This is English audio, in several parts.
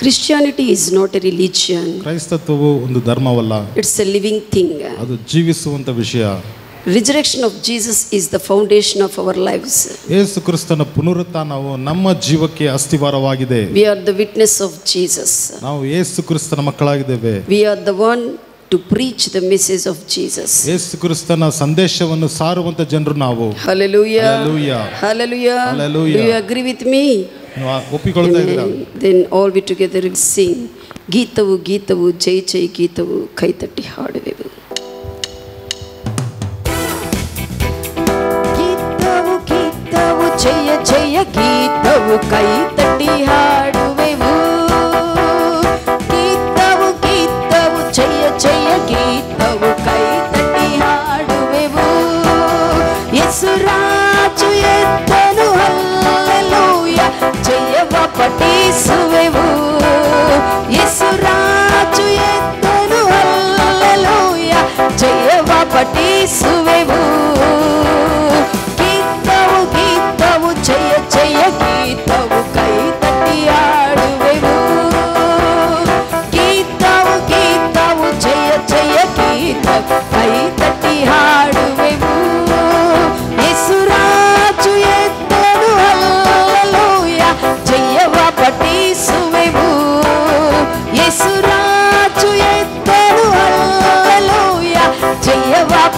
Christianity is not a religion, ಕ್ರೈಸ್ತತ್ವವು ಒಂದು ಧರ್ಮವಲ್ಲ it's a living thing. ಅದು ಜೀವಿಸುವಂತ ವಿಷಯ Resurrection of Jesus is the foundation of our lives. ಯೇಸು ಕ್ರಿಸ್ತನ ಪುನರುತ್ಥಾನವು ನಮ್ಮ ಜೀವಕ್ಕೆ ಅಸ್ಥಿವಾರವಾಗಿದೆ We are the witness of Jesus. ನಾವು ಯೇಸು ಕ್ರಿಸ್ತನ ಮಕ್ಕಳಾಗಿದ್ದೇವೆ We are the one to preach the message of Jesus. ಯೇಸು ಕ್ರಿಸ್ತನ ಸಂದೇಶವನ್ನು ಸಾರುವಂತ ಜನರು ನಾವು Hallelujah. Hallelujah. Hallelujah. Hallelujah. Do you agree with me? ನೀವು ಆ- ಒಪ್ಪಿಕೊಳ್ತಾ ಇದ್ದೀರಾ Amen. Then all we together will sing. ಗೀತವು ಗೀತವು Jai Jai ಗೀತವು ಕೈತಟ್ಟಿ ಹಾಡುವೆವು ಗೀತವು ಗೀತವು Jaya Jaya ಗೀತವು ಕೈತಟ್ಟಿ Jesus.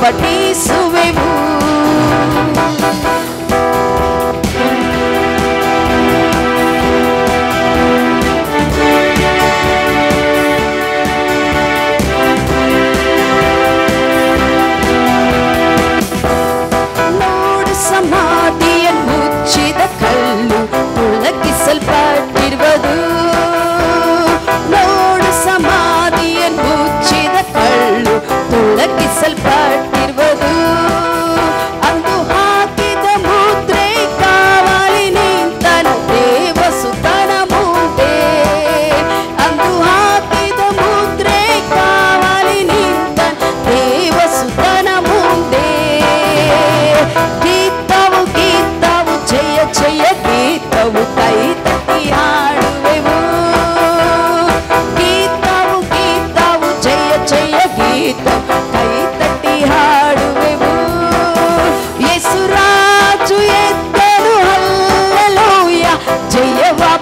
ಪಠಿಸುವೆವು.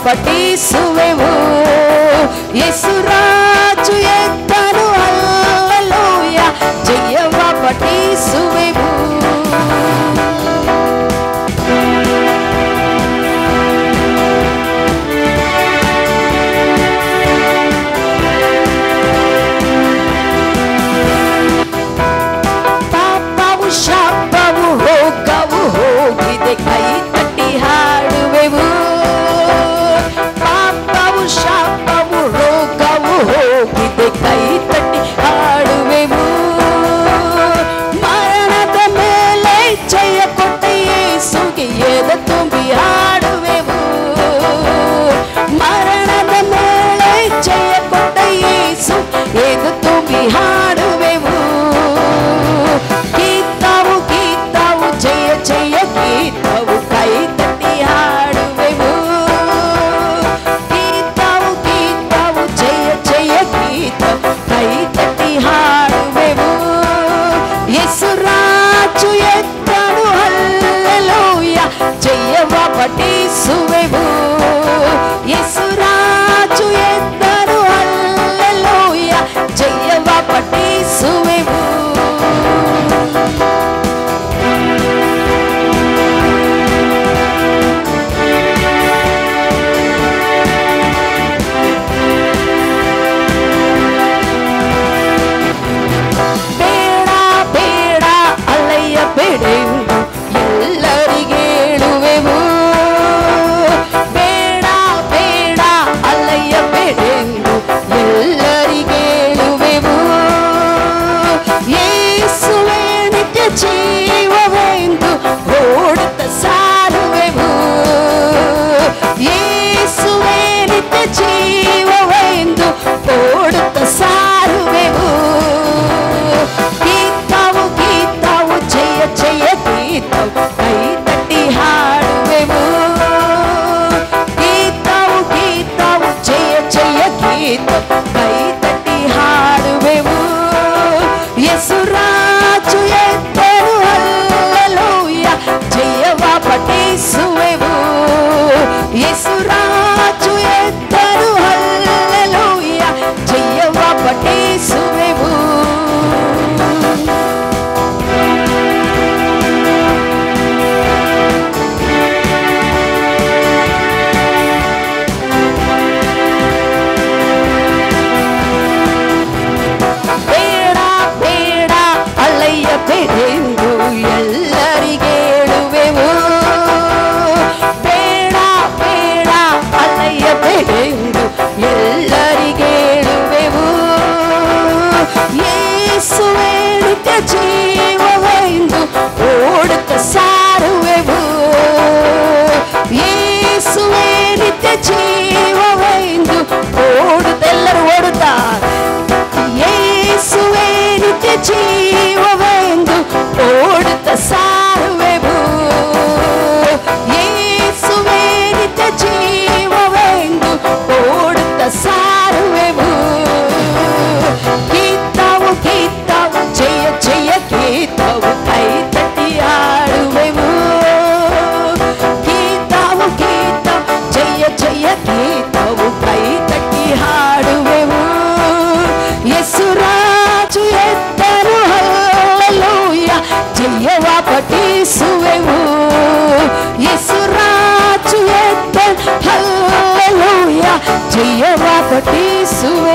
ಪಠಿಸುವೆವು ಯೇಸುರಾಜು what is so ಕೈ ತಟ್ಟಿ ಹಾ ಜೀವವೆಂದು ಓಡುತ್ತ ಸಾರುವೆವು ಯೇಸುವೆ ನಿತ್ಯ ಜೀವವೆಂದು ಓಡುತ್ತೆಲ್ಲರೂ ಓಡುತ್ತಾ ಯೇಸುವೆ ನಿತ್ಯ ಜೀವ isso